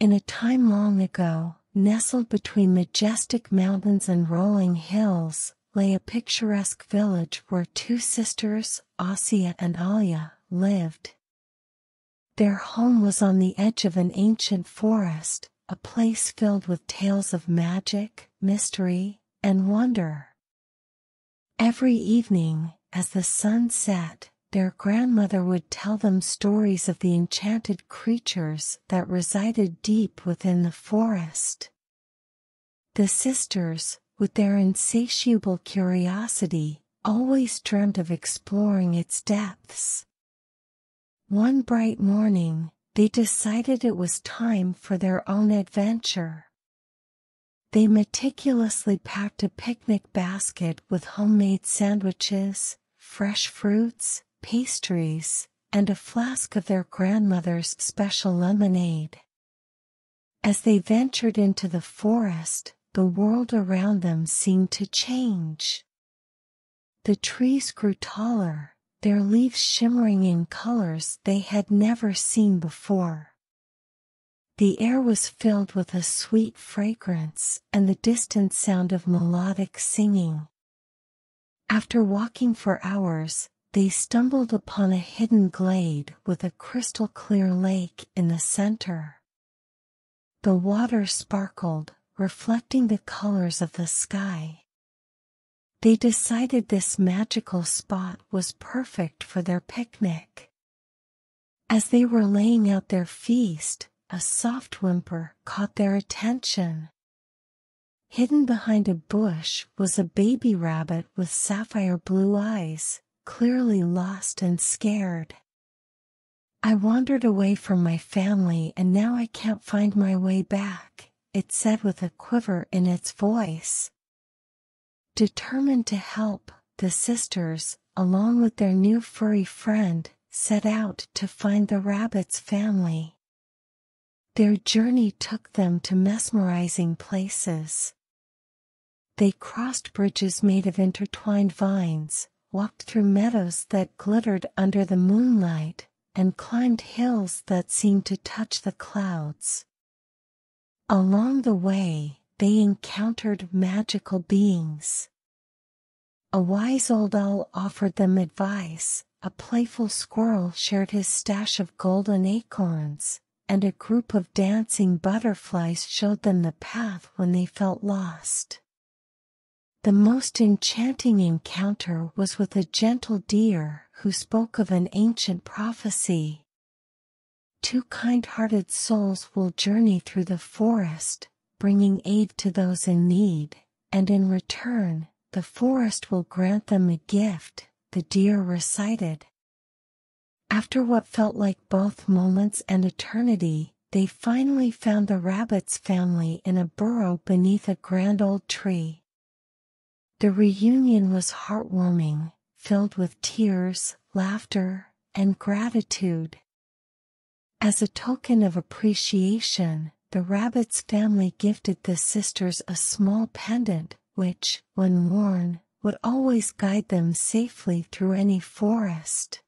In a time long ago, nestled between majestic mountains and rolling hills, lay a picturesque village where two sisters, Asya and Alya, lived. Their home was on the edge of an ancient forest, a place filled with tales of magic, mystery, and wonder. Every evening, as the sun set, their grandmother would tell them stories of the enchanted creatures that resided deep within the forest. The sisters, with their insatiable curiosity, always dreamt of exploring its depths. One bright morning, they decided it was time for their own adventure. They meticulously packed a picnic basket with homemade sandwiches, fresh fruits, pastries, and a flask of their grandmother's special lemonade. As they ventured into the forest, the world around them seemed to change. The trees grew taller, their leaves shimmering in colors they had never seen before. The air was filled with a sweet fragrance and the distant sound of melodic singing. After walking for hours, they stumbled upon a hidden glade with a crystal clear lake in the center. The water sparkled, reflecting the colors of the sky. They decided this magical spot was perfect for their picnic. As they were laying out their feast, a soft whimper caught their attention. Hidden behind a bush was a baby rabbit with sapphire blue eyes, clearly lost and scared. I wandered away from my family and now I can't find my way back, it said with a quiver in its voice. Determined to help, the sisters, along with their new furry friend, set out to find the rabbit's family. Their journey took them to mesmerizing places. They crossed bridges made of intertwined vines, walked through meadows that glittered under the moonlight, and climbed hills that seemed to touch the clouds. Along the way, they encountered magical beings. A wise old owl offered them advice, a playful squirrel shared his stash of golden acorns, and a group of dancing butterflies showed them the path when they felt lost. The most enchanting encounter was with a gentle deer who spoke of an ancient prophecy. Two kind-hearted souls will journey through the forest, bringing aid to those in need, and in return, the forest will grant them a gift, the deer recited. After what felt like both moments and eternity, they finally found the rabbit's family in a burrow beneath a grand old tree. The reunion was heartwarming, filled with tears, laughter, and gratitude. As a token of appreciation, the rabbit's family gifted the sisters a small pendant, which, when worn, would always guide them safely through any forest.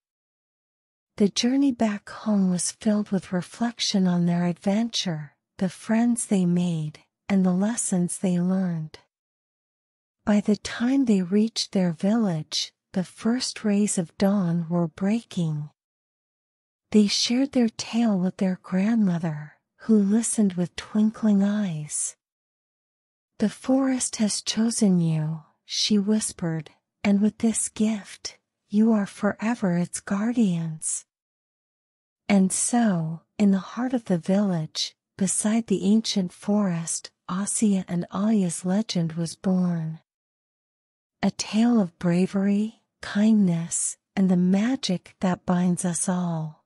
The journey back home was filled with reflection on their adventure, the friends they made, and the lessons they learned. By the time they reached their village, the first rays of dawn were breaking. They shared their tale with their grandmother, who listened with twinkling eyes. The forest has chosen you, she whispered, and with this gift, you are forever its guardians. And so, in the heart of the village, beside the ancient forest, Asya and Alya's legend was born. A tale of bravery, kindness, and the magic that binds us all.